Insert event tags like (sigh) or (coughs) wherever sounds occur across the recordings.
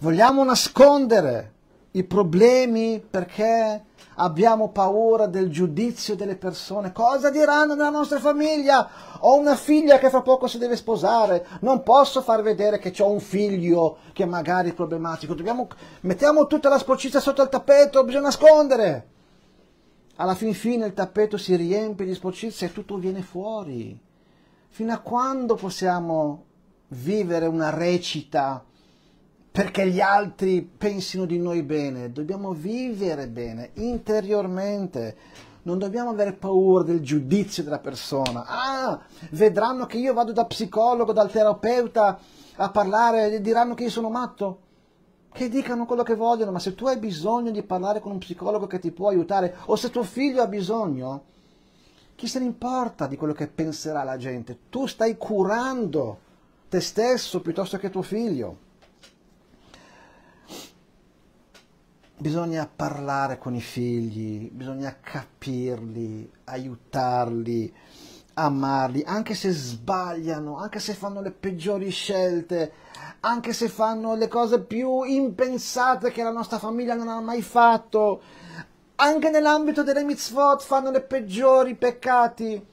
Vogliamo nascondere i problemi perché abbiamo paura del giudizio delle persone. Cosa diranno nella nostra famiglia? Ho una figlia che fra poco si deve sposare, non posso far vedere che ho un figlio che magari è problematico. Dobbiamo, mettiamo tutta la sporcizia sotto il tappeto, bisogna nascondere. Alla fin fine il tappeto si riempie di sporcizia e tutto viene fuori. Fino a quando possiamo vivere una recita perché gli altri pensino di noi bene, dobbiamo vivere bene interiormente, non dobbiamo avere paura del giudizio della persona. Ah, vedranno che io vado da psicologo, dal terapeuta a parlare, diranno che io sono matto. Che dicano quello che vogliono, ma se tu hai bisogno di parlare con un psicologo che ti può aiutare, o se tuo figlio ha bisogno, chi se ne importa di quello che penserà la gente? Tu stai curando te stesso piuttosto che tuo figlio. Bisogna parlare con i figli, bisogna capirli, aiutarli, amarli, anche se sbagliano, anche se fanno le peggiori scelte, anche se fanno le cose più impensate che la nostra famiglia non ha mai fatto, anche nell'ambito delle mitzvot fanno le peggiori peccati.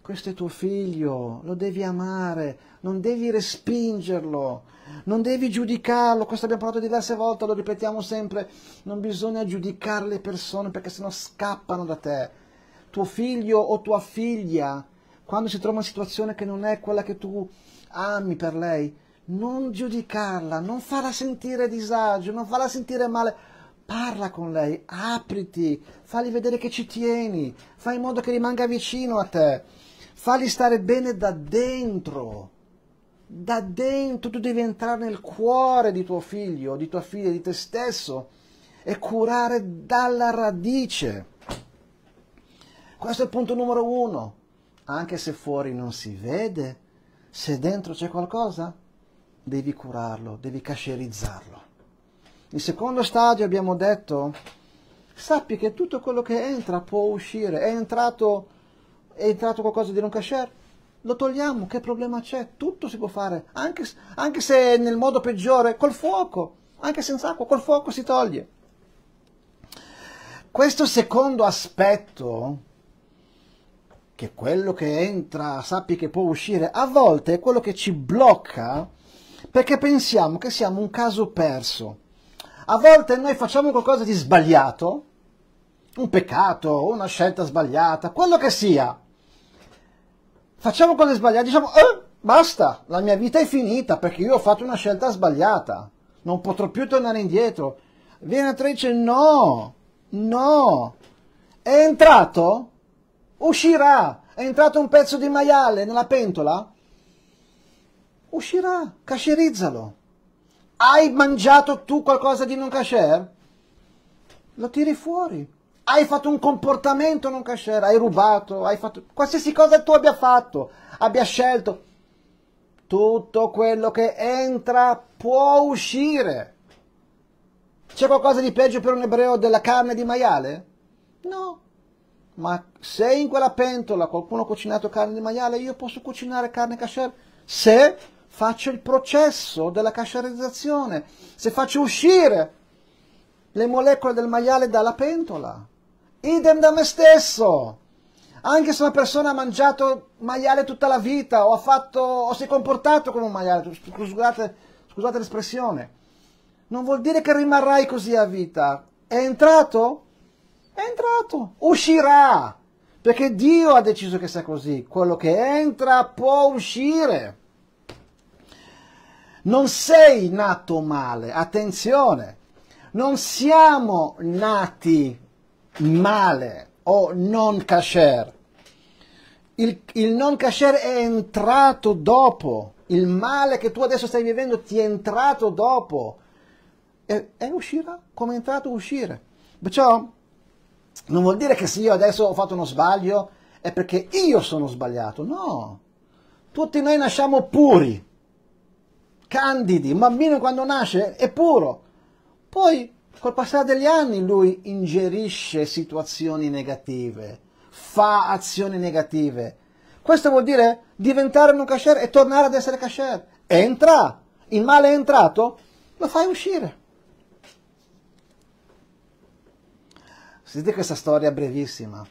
Questo è tuo figlio, lo devi amare, non devi respingerlo non devi giudicarlo, questo abbiamo parlato diverse volte, lo ripetiamo sempre, non bisogna giudicare le persone perché sennò scappano da te. Tuo figlio o tua figlia, quando si trova in una situazione che non è quella che tu ami per lei, non giudicarla, non farla sentire disagio, non farla sentire male. Parla con lei, apriti, fagli vedere che ci tieni, fai in modo che rimanga vicino a te, fagli stare bene da dentro da dentro, tu devi entrare nel cuore di tuo figlio, di tua figlia, di te stesso e curare dalla radice. Questo è il punto numero uno. Anche se fuori non si vede, se dentro c'è qualcosa, devi curarlo, devi cascerizzarlo. Il secondo stadio abbiamo detto, sappi che tutto quello che entra può uscire. È entrato, è entrato qualcosa di non cascer? Lo togliamo, che problema c'è? Tutto si può fare, anche, anche se nel modo peggiore, col fuoco, anche senza acqua, col fuoco si toglie. Questo secondo aspetto, che quello che entra sappi che può uscire, a volte è quello che ci blocca perché pensiamo che siamo un caso perso. A volte noi facciamo qualcosa di sbagliato, un peccato, una scelta sbagliata, quello che sia, facciamo cose sbagliate, diciamo, eh, basta, la mia vita è finita perché io ho fatto una scelta sbagliata, non potrò più tornare indietro. Viene attrice, no, no, è entrato, uscirà, è entrato un pezzo di maiale nella pentola, uscirà, cascerizzalo. Hai mangiato tu qualcosa di non casher? Lo tiri fuori hai fatto un comportamento non kasher, hai rubato, hai fatto qualsiasi cosa tu abbia fatto, abbia scelto, tutto quello che entra può uscire. C'è qualcosa di peggio per un ebreo della carne di maiale? No. Ma se in quella pentola qualcuno ha cucinato carne di maiale, io posso cucinare carne kasher se faccio il processo della kasherizzazione, se faccio uscire le molecole del maiale dalla pentola. Idem da me stesso. Anche se una persona ha mangiato maiale tutta la vita o, fatto, o si è comportato come un maiale, scusate, scusate l'espressione, non vuol dire che rimarrai così a vita. È entrato? È entrato. Uscirà. Perché Dio ha deciso che sia così. Quello che entra può uscire. Non sei nato male, attenzione. Non siamo nati male o non kasher. Il, il non kasher è entrato dopo. Il male che tu adesso stai vivendo ti è entrato dopo. E, e uscirà come è entrato uscire. Perciò non vuol dire che se io adesso ho fatto uno sbaglio è perché io sono sbagliato. No. Tutti noi nasciamo puri, candidi. Un bambino quando nasce è puro. Poi Col passare degli anni lui ingerisce situazioni negative, fa azioni negative. Questo vuol dire diventare un cashier e tornare ad essere cashier. Entra, il male è entrato, lo fai uscire. Sentite questa storia brevissima.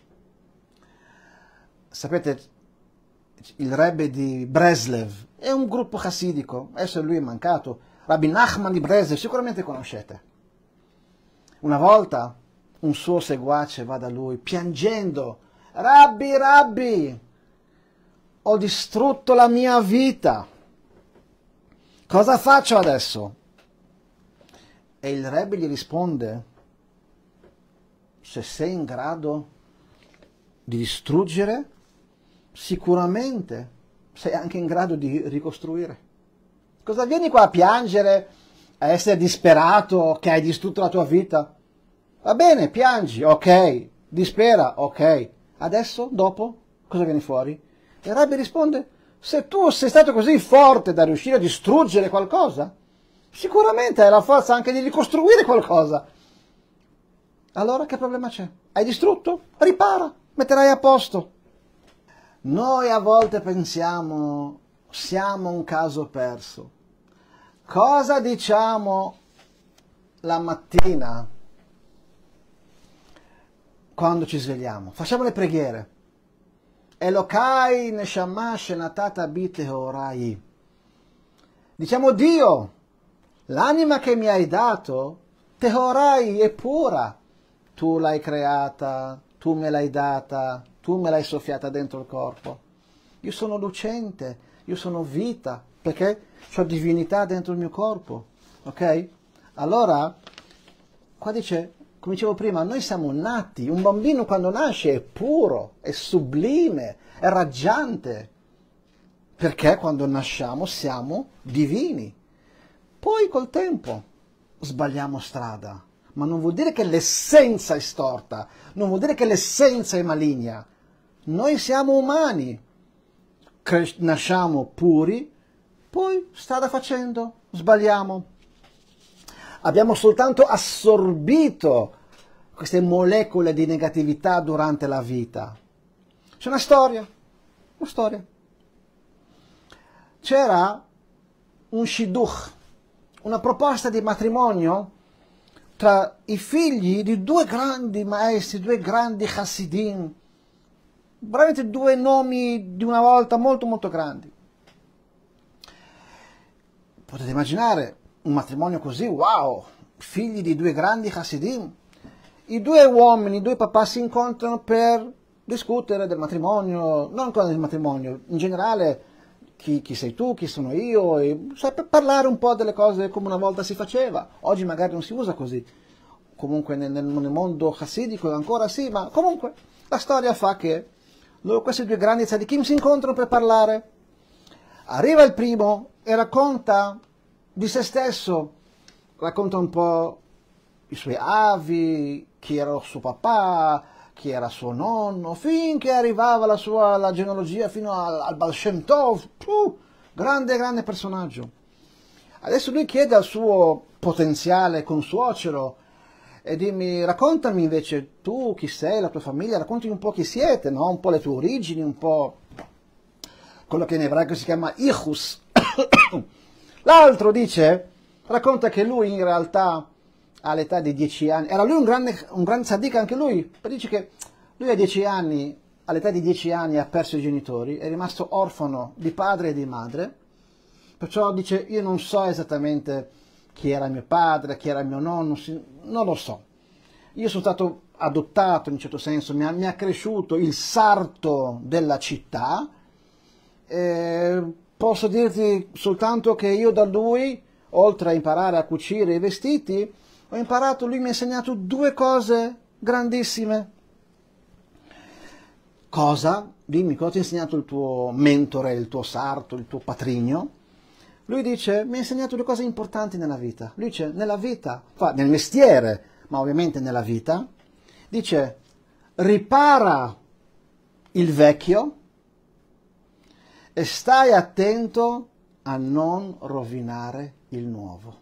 Sapete, il rebbe di Breslev è un gruppo chassidico, adesso lui è mancato, Rabbi Nachman di Breslev, sicuramente conoscete. Una volta un suo seguace va da lui piangendo, Rabbi, Rabbi, ho distrutto la mia vita, cosa faccio adesso? E il rebbe gli risponde, se sei in grado di distruggere, sicuramente sei anche in grado di ricostruire. Cosa vieni qua a piangere, a essere disperato che hai distrutto la tua vita? Va bene, piangi, ok, dispera, ok. Adesso, dopo, cosa viene fuori? E rabbi risponde, se tu sei stato così forte da riuscire a distruggere qualcosa, sicuramente hai la forza anche di ricostruire qualcosa. Allora che problema c'è? Hai distrutto? Ripara, metterai a posto. Noi a volte pensiamo siamo un caso perso. Cosa diciamo la mattina quando ci svegliamo? Facciamo le preghiere. Elokai neshama shenatata bite orai. Diciamo Dio, l'anima che mi hai dato, tehorai è pura. Tu l'hai creata, tu me l'hai data, tu me l'hai soffiata dentro il corpo. Io sono lucente, io sono vita, perché ho divinità dentro il mio corpo. Ok? Allora, qua dice, come dicevo prima, noi siamo nati, un bambino quando nasce è puro, è sublime, è raggiante, perché quando nasciamo siamo divini. Poi col tempo sbagliamo strada, ma non vuol dire che l'essenza è storta, non vuol dire che l'essenza è maligna. Noi siamo umani, nasciamo puri, poi strada facendo sbagliamo. Abbiamo soltanto assorbito queste molecole di negatività durante la vita. C'è una storia, una storia. C'era un shidduch, una proposta di matrimonio tra i figli di due grandi maestri, due grandi chassidim, veramente due nomi di una volta molto molto grandi. Potete immaginare un matrimonio così, wow, figli di due grandi chassidim. I due uomini, i due papà si incontrano per discutere del matrimonio, non ancora del matrimonio, in generale chi, chi, sei tu, chi sono io, e sai, per parlare un po' delle cose come una volta si faceva. Oggi magari non si usa così, comunque nel, nel mondo chassidico ancora sì, ma comunque la storia fa che loro, questi due grandi tzadikim si incontrano per parlare. Arriva il primo e racconta di se stesso, racconta un po' i suoi avi, chi era suo papà, chi era suo nonno, finché arrivava la sua la genealogia fino al, al Baal Shem Tov, uh, grande, grande personaggio. Adesso lui chiede al suo potenziale consuocero e dimmi, raccontami invece tu chi sei, la tua famiglia, raccontami un po' chi siete, no? un po' le tue origini, un po' quello che in ebraico si chiama Ichus. (coughs) L'altro dice, racconta che lui in realtà all'età di dieci anni, era lui un grande, un grande tzaddik anche lui, dice che lui a dieci anni, all'età di dieci anni ha perso i genitori, è rimasto orfano di padre e di madre, perciò dice io non so esattamente chi era mio padre, chi era mio nonno, non lo so. Io sono stato adottato in un certo senso, mi ha, mi ha cresciuto il sarto della città. Eh, posso dirti soltanto che io da lui, oltre a imparare a cucire i vestiti, ho imparato, lui mi ha insegnato due cose grandissime. Cosa? Dimmi, cosa ti ha insegnato il tuo mentore, il tuo sarto, il tuo patrigno? Lui dice, mi ha insegnato due cose importanti nella vita. Lui dice, nella vita, nel mestiere, ma ovviamente nella vita, dice, ripara il vecchio e stai attento a non rovinare il nuovo.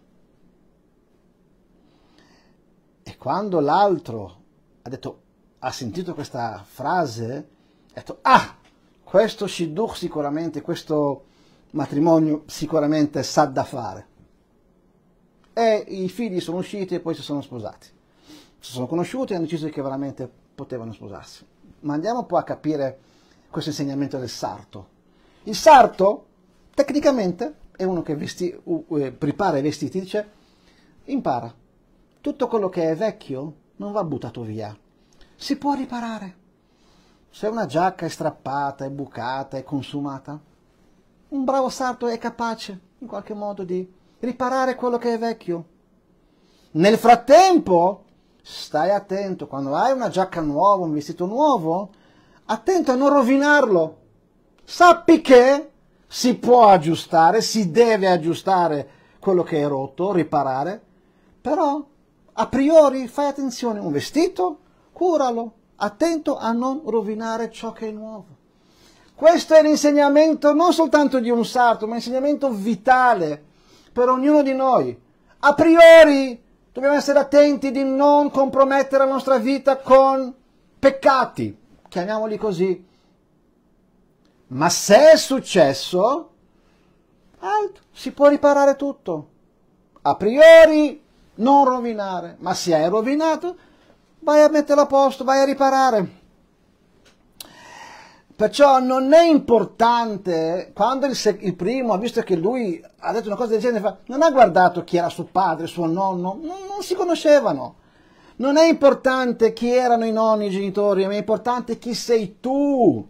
E quando l'altro ha detto, ha sentito questa frase, ha detto, ah, questo Shidduch sicuramente, questo matrimonio sicuramente sa da fare. e i figli sono usciti e poi si sono sposati. Si sono conosciuti e hanno deciso che veramente potevano sposarsi. Ma andiamo un po' a capire questo insegnamento del sarto. Il sarto, tecnicamente, è uno che vesti, uh, prepara i vestiti, dice, impara, tutto quello che è vecchio non va buttato via, si può riparare. Se una giacca è strappata, è bucata, è consumata, un bravo sarto è capace in qualche modo di riparare quello che è vecchio. Nel frattempo, stai attento, quando hai una giacca nuova, un vestito nuovo, attento a non rovinarlo. Sappi che si può aggiustare, si deve aggiustare quello che è rotto, riparare, però a priori fai attenzione, un vestito, curalo, attento a non rovinare ciò che è nuovo. Questo è l'insegnamento non soltanto di un sarto, ma l'insegnamento vitale per ognuno di noi. A priori dobbiamo essere attenti di non compromettere la nostra vita con peccati, chiamiamoli così. Ma se è successo, alt, si può riparare tutto. A priori non rovinare, ma se hai rovinato, vai a metterlo a posto, vai a riparare. Perciò non è importante, quando il, il, primo ha visto che lui ha detto una cosa del genere, non ha guardato chi era suo padre, suo nonno, non, non si conoscevano. Non è importante chi erano i nonni, i genitori, ma è importante chi sei tu.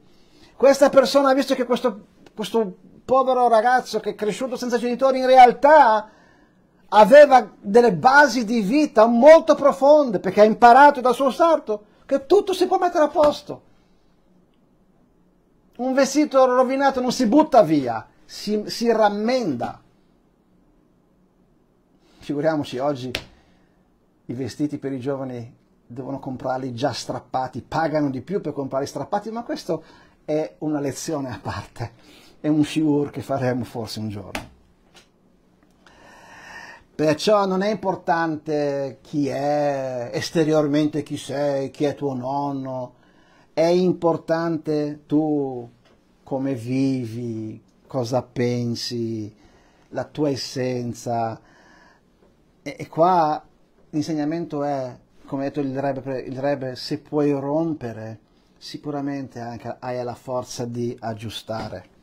Questa persona ha visto che questo, questo povero ragazzo che è cresciuto senza genitori in realtà aveva delle basi di vita molto profonde perché ha imparato dal suo sarto che tutto si può mettere a posto. Un vestito rovinato non si butta via, si, si rammenda. Figuriamoci oggi i vestiti per i giovani devono comprarli già strappati, pagano di più per comprarli strappati, ma questo è una lezione a parte, è un shiur che faremo forse un giorno. Perciò non è importante chi è, esteriormente chi sei, chi è tuo nonno, è importante tu come vivi, cosa pensi, la tua essenza. E, e qua l'insegnamento è, come ha detto il Rebbe, il Rebbe, se puoi rompere, sicuramente anche hai la forza di aggiustare.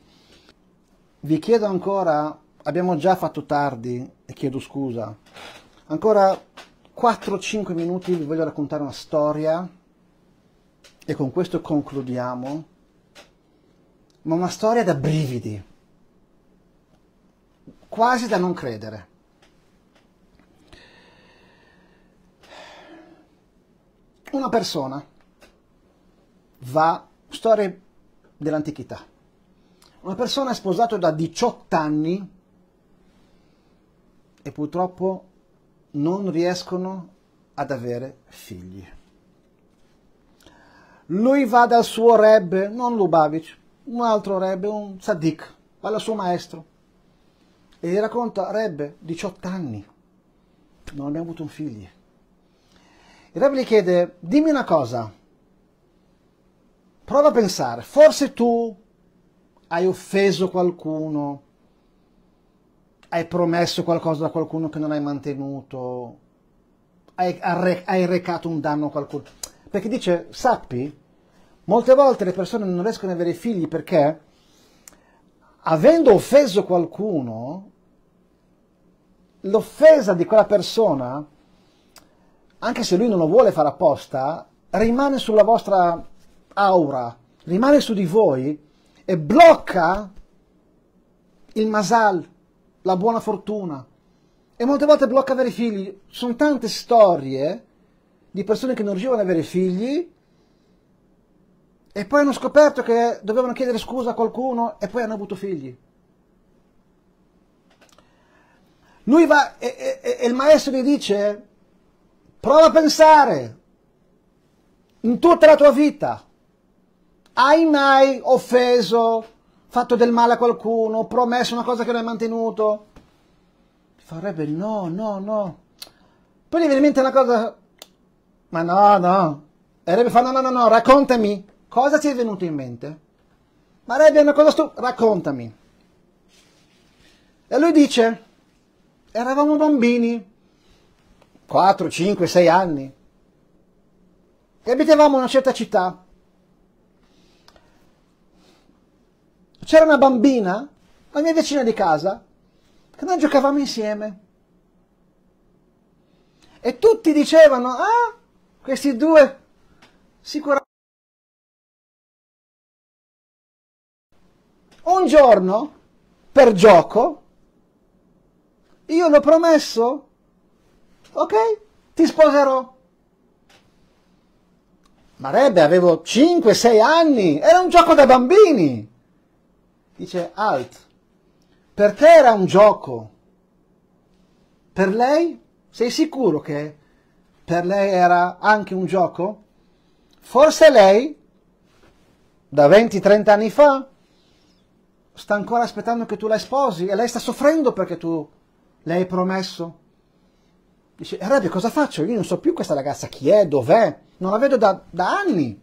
Vi chiedo ancora, abbiamo già fatto tardi e chiedo scusa, ancora 4-5 minuti vi voglio raccontare una storia e con questo concludiamo, ma una storia da brividi, quasi da non credere. Una persona va, storia dell'antichità, una persona è sposato da 18 anni e purtroppo non riescono ad avere figli. Lui va dal suo Rebbe, non Lubavitch, un altro Rebbe, un Tzaddik, va dal suo maestro e gli racconta, Rebbe, 18 anni, non abbiamo avuto un figlio. Il Rebbe gli chiede, dimmi una cosa, prova a pensare, forse tu hai offeso qualcuno, hai promesso qualcosa a qualcuno che non hai mantenuto, hai, hai recato un danno a qualcuno. Perché dice, sappi, molte volte le persone non riescono ad avere figli perché, avendo offeso qualcuno, l'offesa di quella persona, anche se lui non lo vuole fare apposta, rimane sulla vostra aura, rimane su di voi e blocca il masal, la buona fortuna. E molte volte blocca avere figli. Sono tante storie di persone che non riuscivano ad avere figli e poi hanno scoperto che dovevano chiedere scusa a qualcuno e poi hanno avuto figli. Lui va e, e, e il maestro gli dice, prova a pensare in tutta la tua vita, hai mai offeso, fatto del male a qualcuno, promesso una cosa che non hai mantenuto? Farebbe no, no, no. Poi gli viene in mente una cosa ma no, no. E Rebbe fa, no, no, no, no, raccontami. Cosa ti è venuto in mente? Ma Rebbe è una cosa stupida. Raccontami. E lui dice, eravamo bambini, 4, 5, 6 anni. E abitavamo in una certa città. C'era una bambina, la mia vicina di casa, che noi giocavamo insieme. E tutti dicevano, ah, questi due sicuramente... Un giorno, per gioco, io l'ho promesso, ok, ti sposerò. Ma Rebbe, avevo 5-6 anni, era un gioco da bambini. Dice, alt, per te era un gioco. Per lei? Sei sicuro che per lei era anche un gioco? Forse lei, da 20-30 anni fa, sta ancora aspettando che tu la sposi e lei sta soffrendo perché tu le hai promesso. Dice, Rebbe, cosa faccio? Io non so più questa ragazza chi è, dov'è, non la vedo da, da anni.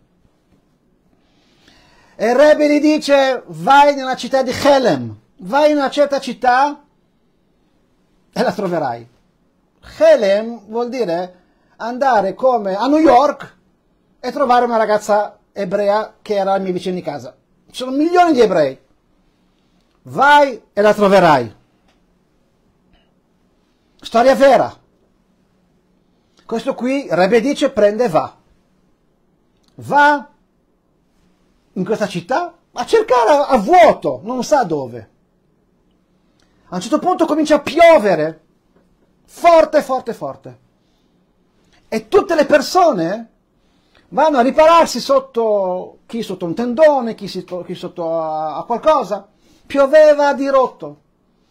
E il Rebbe gli dice, vai nella città di Chelem, vai in una certa città e la troverai. Chelem vuol dire andare come a New York e trovare una ragazza ebrea che era ai miei vicini di casa. Ci sono milioni di ebrei. Vai e la troverai. Storia vera. Questo qui, Rebbe dice, prende e va. Va in questa città a cercare a vuoto, non sa dove. A un certo punto comincia a piovere, forte, forte, forte. E tutte le persone vanno a ripararsi sotto, chi sotto un tendone, chi, chi sotto a, a qualcosa. Pioveva di rotto.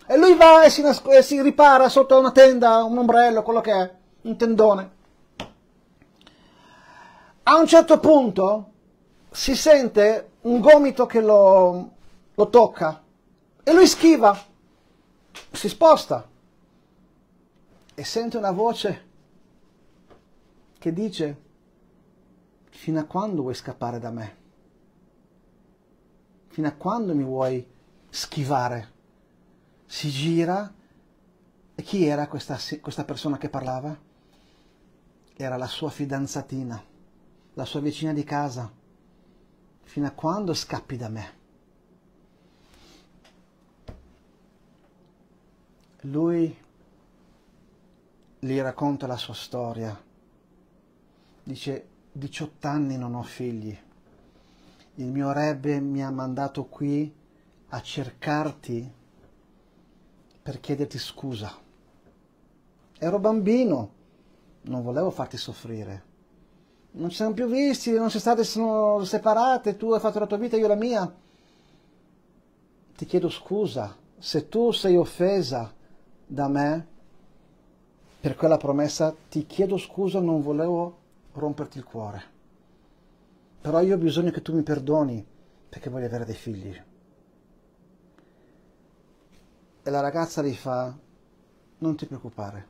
E lui va e si, e si ripara sotto una tenda, un ombrello, quello che è, un tendone. A un certo punto si sente un gomito che lo, lo tocca e lui schiva, si sposta e sente una voce che dice fino a quando vuoi scappare da me? Fino a quando mi vuoi schivare? Si gira e chi era questa, questa persona che parlava? Era la sua fidanzatina, la sua vicina di casa. Fino a quando scappi da me? Lui gli racconta la sua storia. Dice, 18 anni non ho figli. Il mio Rebbe mi ha mandato qui a cercarti per chiederti scusa. Ero bambino, non volevo farti soffrire. Non ci siamo più visti, non siamo state sono separate, tu hai fatto la tua vita, io la mia. Ti chiedo scusa se tu sei offesa da me per quella promessa, ti chiedo scusa, non volevo romperti il cuore. Però io ho bisogno che tu mi perdoni perché voglio avere dei figli. E la ragazza gli fa, non ti preoccupare,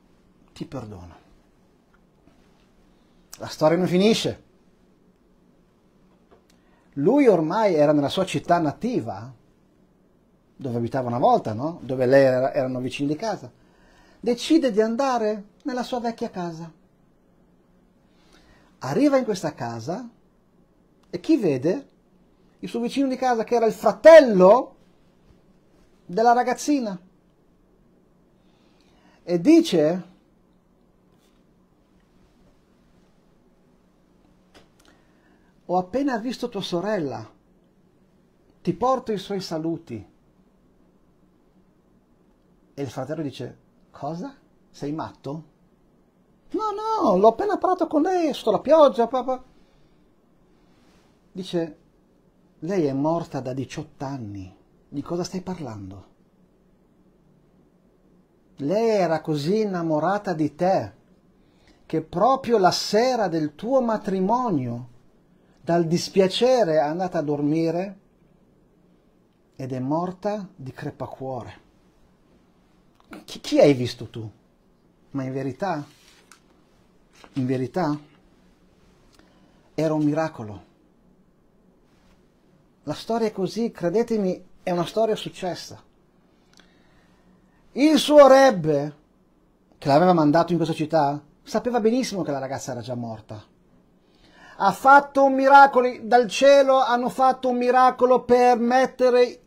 ti perdono. La storia non finisce. Lui ormai era nella sua città nativa, dove abitava una volta, no? Dove lei era, erano vicini di casa. Decide di andare nella sua vecchia casa. Arriva in questa casa e chi vede? Il suo vicino di casa che era il fratello della ragazzina e dice ho appena visto tua sorella ti porto i suoi saluti e il fratello dice cosa? sei matto? no no l'ho appena parlato con lei sotto la pioggia papà dice lei è morta da 18 anni di cosa stai parlando? Lei era così innamorata di te che proprio la sera del tuo matrimonio, dal dispiacere, è andata a dormire ed è morta di crepacuore. Chi, chi hai visto tu? Ma in verità, in verità, era un miracolo. La storia è così, credetemi, è una storia successa. Il suo Rebbe, che l'aveva mandato in questa città, sapeva benissimo che la ragazza era già morta. Ha fatto un miracolo, dal cielo hanno fatto un miracolo per,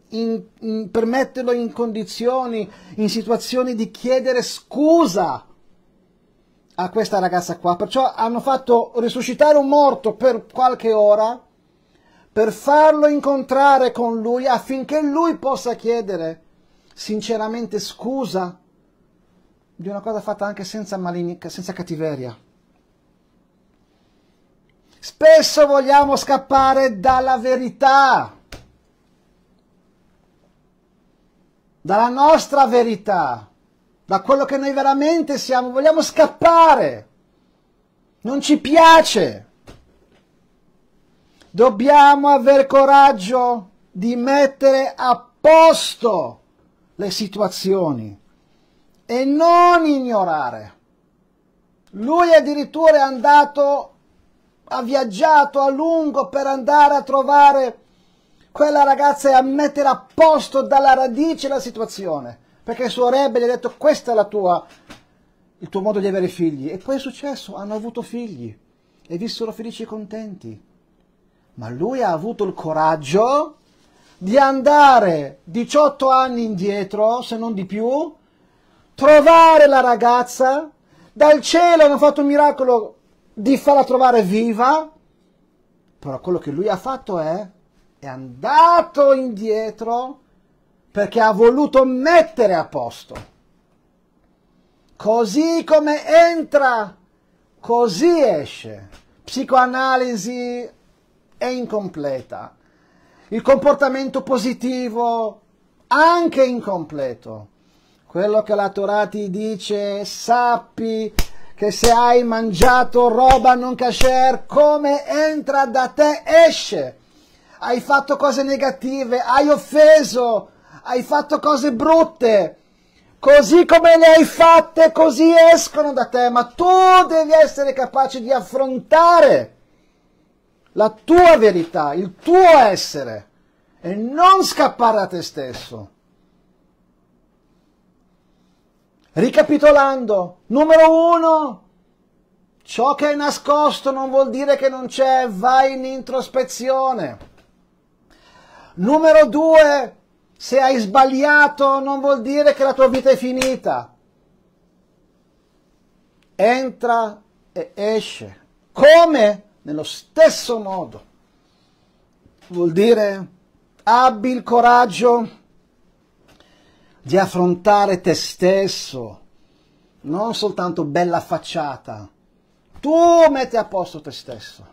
in, in, per metterlo in condizioni, in situazioni di chiedere scusa a questa ragazza qua. Perciò hanno fatto risuscitare un morto per qualche ora per farlo incontrare con lui affinché lui possa chiedere sinceramente scusa di una cosa fatta anche senza malinica, senza cattiveria. Spesso vogliamo scappare dalla verità, dalla nostra verità, da quello che noi veramente siamo, vogliamo scappare. Non ci piace. Dobbiamo avere coraggio di mettere a posto le situazioni e non ignorare. Lui addirittura è andato, ha viaggiato a lungo per andare a trovare quella ragazza e a mettere a posto dalla radice la situazione, perché suo rebbe gli ha detto questo è tua, il tuo modo di avere figli. E poi è successo, hanno avuto figli e vissero felici e contenti. Ma lui ha avuto il coraggio di andare 18 anni indietro, se non di più, trovare la ragazza, dal cielo hanno fatto un miracolo di farla trovare viva, però quello che lui ha fatto è, è andato indietro perché ha voluto mettere a posto. Così come entra, così esce. Psicoanalisi è incompleta. Il comportamento positivo anche incompleto. Quello che la Torah ti dice, sappi che se hai mangiato roba non kasher, come entra da te esce. Hai fatto cose negative, hai offeso, hai fatto cose brutte. Così come le hai fatte, così escono da te, ma tu devi essere capace di affrontare la tua verità, il tuo essere e non scappare da te stesso. Ricapitolando, numero uno, ciò che è nascosto non vuol dire che non c'è, vai in introspezione. Numero due, se hai sbagliato non vuol dire che la tua vita è finita. Entra e esce. Come? Nello stesso modo. Vuol dire abbi il coraggio di affrontare te stesso, non soltanto bella facciata. Tu metti a posto te stesso.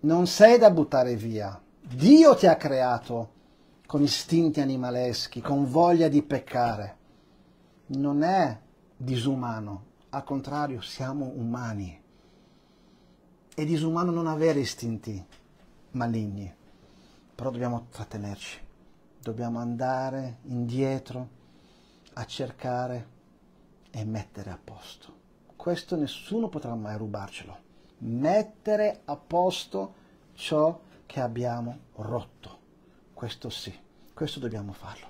Non sei da buttare via. Dio ti ha creato con istinti animaleschi, con voglia di peccare. Non è disumano, al contrario, siamo umani. È disumano non avere istinti maligni, però dobbiamo trattenerci dobbiamo andare indietro a cercare e mettere a posto. Questo nessuno potrà mai rubarcelo. Mettere a posto ciò che abbiamo rotto. Questo sì, questo dobbiamo farlo.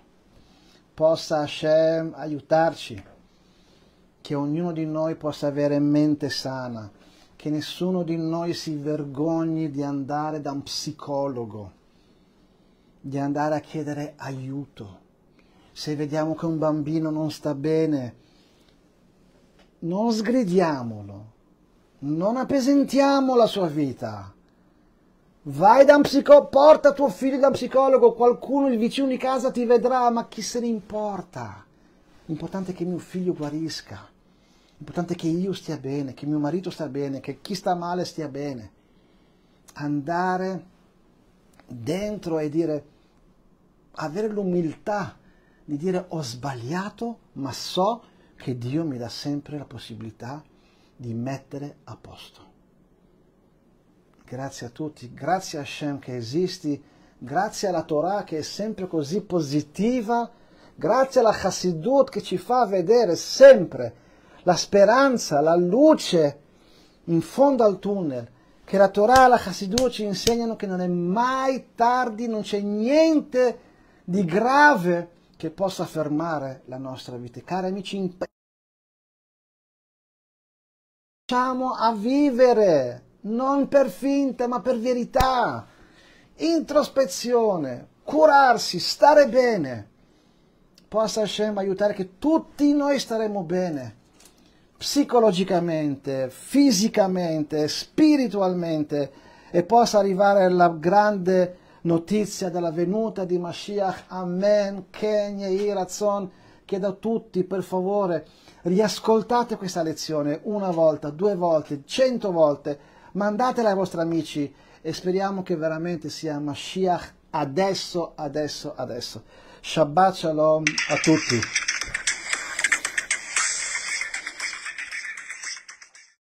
Possa Hashem aiutarci, che ognuno di noi possa avere mente sana, che nessuno di noi si vergogni di andare da un psicologo di andare a chiedere aiuto. Se vediamo che un bambino non sta bene, non sgridiamolo, non appesentiamo la sua vita. Vai da un psicologo, porta tuo figlio da un psicologo, qualcuno, il vicino di casa ti vedrà, ma chi se ne importa? L'importante è che mio figlio guarisca. L'importante è che io stia bene, che mio marito stia bene, che chi sta male stia bene. Andare dentro e dire avere l'umiltà di dire ho sbagliato, ma so che Dio mi dà sempre la possibilità di mettere a posto. Grazie a tutti, grazie a Hashem che esisti, grazie alla Torah che è sempre così positiva, grazie alla Chassidut che ci fa vedere sempre la speranza, la luce in fondo al tunnel, che la Torah e la Chassidut ci insegnano che non è mai tardi, non c'è niente di grave che possa fermare la nostra vita. Cari amici, Cominciamo a vivere, non per finta, ma per verità. Introspezione, curarsi, stare bene. Possa Hashem aiutare che tutti noi staremo bene, psicologicamente, fisicamente, spiritualmente, e possa arrivare alla grande notizia della venuta di Mashiach. Amen. Ken Yehi Razzon. Chiedo a tutti, per favore, riascoltate questa lezione una volta, due volte, cento volte, mandatela ai vostri amici e speriamo che veramente sia Mashiach adesso, adesso, adesso. Shabbat Shalom a tutti.